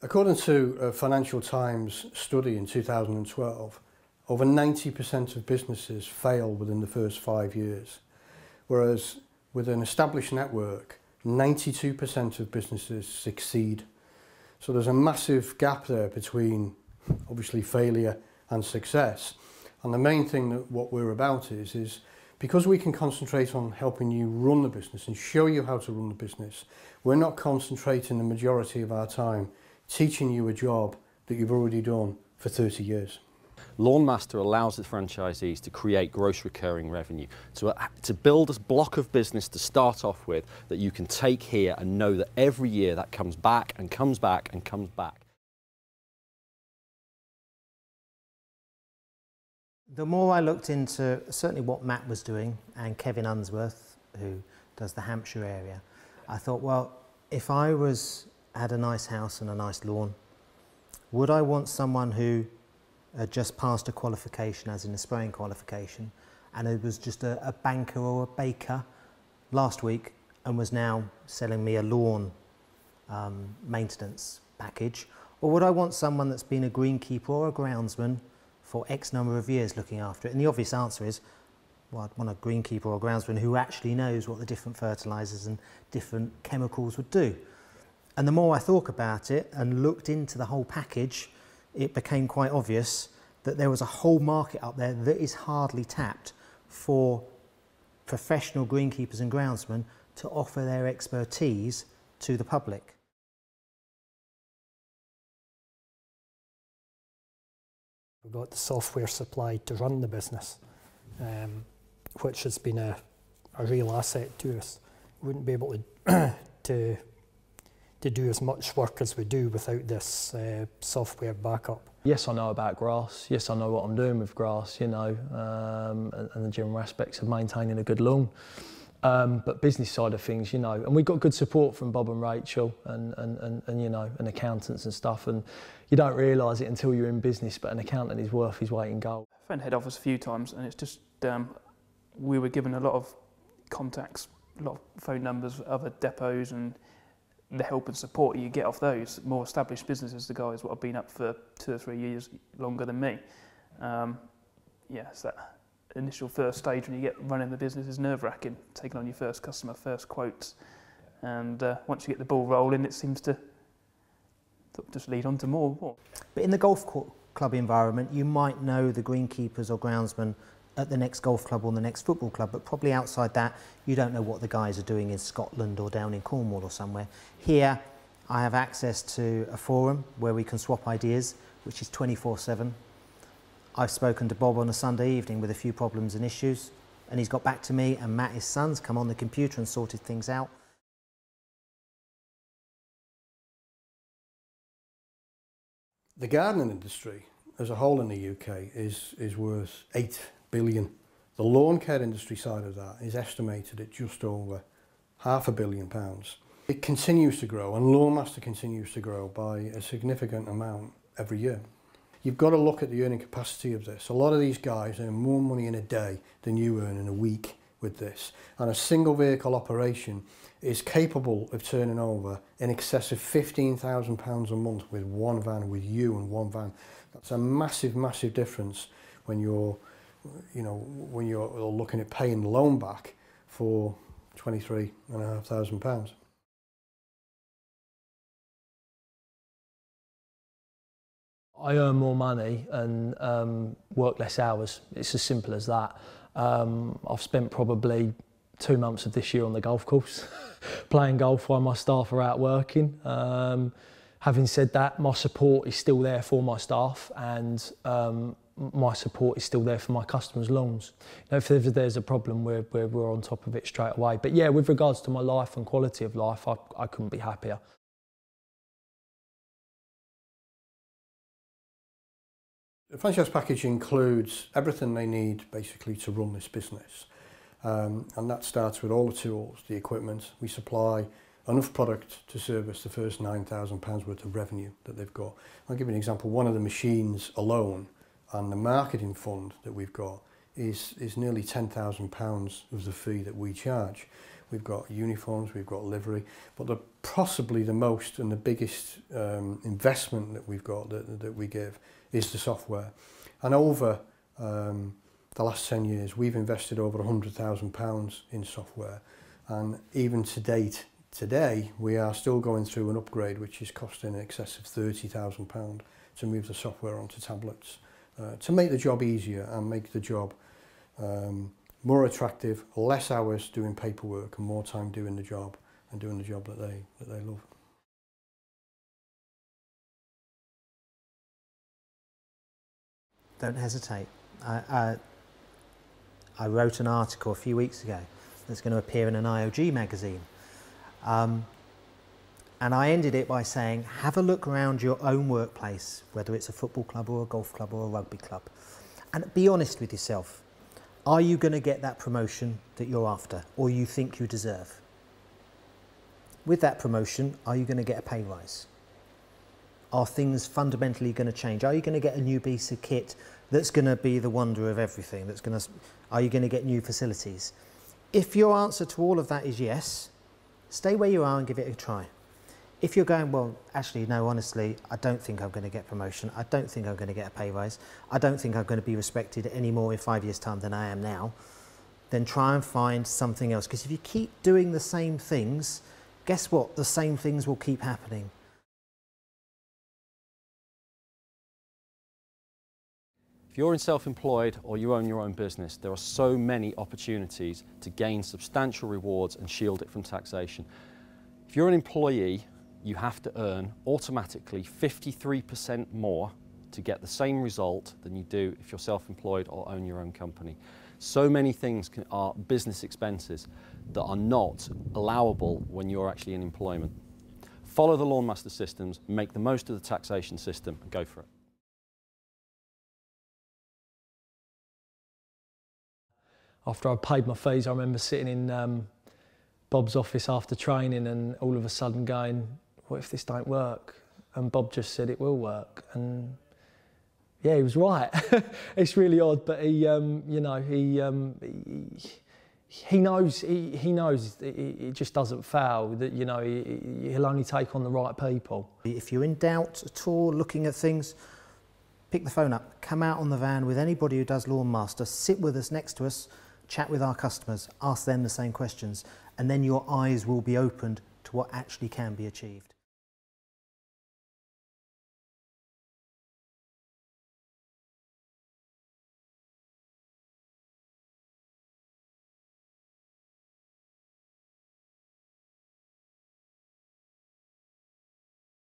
According to a Financial Times study in 2012, over 90% of businesses fail within the first five years, whereas with an established network, 92% of businesses succeed. So there's a massive gap there between obviously failure and success. And the main thing that what we're about is, is because we can concentrate on helping you run the business and show you how to run the business, we're not concentrating the majority of our time teaching you a job that you've already done for 30 years. Lawnmaster allows the franchisees to create gross recurring revenue, to, uh, to build a block of business to start off with that you can take here and know that every year that comes back and comes back and comes back. The more I looked into certainly what Matt was doing and Kevin Unsworth, who does the Hampshire area, I thought, well, if I was had a nice house and a nice lawn, would I want someone who had just passed a qualification, as in a spraying qualification, and it was just a, a banker or a baker last week and was now selling me a lawn um, maintenance package? Or would I want someone that's been a greenkeeper or a groundsman for X number of years looking after it? And the obvious answer is, well, I'd want a greenkeeper or a groundsman who actually knows what the different fertilisers and different chemicals would do. And the more I thought about it and looked into the whole package, it became quite obvious that there was a whole market up there that is hardly tapped for professional greenkeepers and groundsmen to offer their expertise to the public. We've got the software supplied to run the business, um, which has been a, a real asset to us. Wouldn't be able to, to to do as much work as we do without this uh, software backup. Yes, I know about grass. Yes, I know what I'm doing with grass, you know, um, and, and, the general aspects of maintaining a good lawn. Um, but business side of things, you know, and we've got good support from Bob and Rachel and, and, and, and you know, and accountants and stuff. And you don't realise it until you're in business, but an accountant is worth his weight in gold. I've phoned head office a few times and it's just, um, we were given a lot of contacts, a lot of phone numbers, other depots and the help and support you get off those more established businesses, the guys what have been up for two or three years longer than me. Um, yeah, that initial first stage when you get running the business is nerve wracking, taking on your first customer, first quotes. And uh, once you get the ball rolling, it seems to just lead on to more. more. But in the golf club environment, you might know the greenkeepers or groundsmen at the next golf club or the next football club, but probably outside that, you don't know what the guys are doing in Scotland or down in Cornwall or somewhere. Here, I have access to a forum where we can swap ideas, which is 24-7. I've spoken to Bob on a Sunday evening with a few problems and issues, and he's got back to me, and Matt, his son's come on the computer and sorted things out. The gardening industry as a whole in the UK is, is worth eight billion. The lawn care industry side of that is estimated at just over half a billion pounds. It continues to grow and Lawnmaster continues to grow by a significant amount every year. You've got to look at the earning capacity of this. A lot of these guys earn more money in a day than you earn in a week with this. And a single vehicle operation is capable of turning over in excess of £15,000 a month with one van, with you and one van. That's a massive, massive difference when you're you know, when you're looking at paying the loan back for twenty-three and a half thousand pounds. I earn more money and um, work less hours. It's as simple as that. Um, I've spent probably two months of this year on the golf course, playing golf while my staff are out working. Um, having said that, my support is still there for my staff and um, my support is still there for my customers' loans. You know, if there's a problem, we're, we're, we're on top of it straight away. But yeah, with regards to my life and quality of life, I, I couldn't be happier. The franchise package includes everything they need basically to run this business. Um, and that starts with all the tools, the equipment. We supply enough product to service the first £9,000 worth of revenue that they've got. I'll give you an example. One of the machines alone and the marketing fund that we've got is, is nearly £10,000 of the fee that we charge. We've got uniforms, we've got livery, but the, possibly the most and the biggest um, investment that we've got that, that we give is the software. And over um, the last 10 years, we've invested over £100,000 in software. And even to date, today, we are still going through an upgrade, which is costing in excess of £30,000 to move the software onto tablets. Uh, to make the job easier and make the job um, more attractive, less hours doing paperwork and more time doing the job and doing the job that they, that they love. Don't hesitate. I, I, I wrote an article a few weeks ago that's going to appear in an IOG magazine. Um, and I ended it by saying, have a look around your own workplace, whether it's a football club or a golf club or a rugby club, and be honest with yourself. Are you going to get that promotion that you're after or you think you deserve? With that promotion, are you going to get a pay rise? Are things fundamentally going to change? Are you going to get a new piece of kit that's going to be the wonder of everything? That's going to, are you going to get new facilities? If your answer to all of that is yes, stay where you are and give it a try. If you're going, well, actually, no, honestly, I don't think I'm going to get promotion. I don't think I'm going to get a pay rise. I don't think I'm going to be respected any more in five years' time than I am now. Then try and find something else. Because if you keep doing the same things, guess what? The same things will keep happening. If you're in self-employed or you own your own business, there are so many opportunities to gain substantial rewards and shield it from taxation. If you're an employee, you have to earn automatically 53% more to get the same result than you do if you're self-employed or own your own company. So many things can, are business expenses that are not allowable when you're actually in employment. Follow the Lawnmaster systems, make the most of the taxation system and go for it. After I paid my fees, I remember sitting in um, Bob's office after training and all of a sudden going, what if this don't work? And Bob just said it will work. And yeah, he was right. it's really odd, but he, um, you know, he, um, he, he knows, he, he knows it, it just doesn't fail, that, you know, he, he'll only take on the right people. If you're in doubt at all, looking at things, pick the phone up, come out on the van with anybody who does Lawn Master, sit with us next to us, chat with our customers, ask them the same questions, and then your eyes will be opened to what actually can be achieved.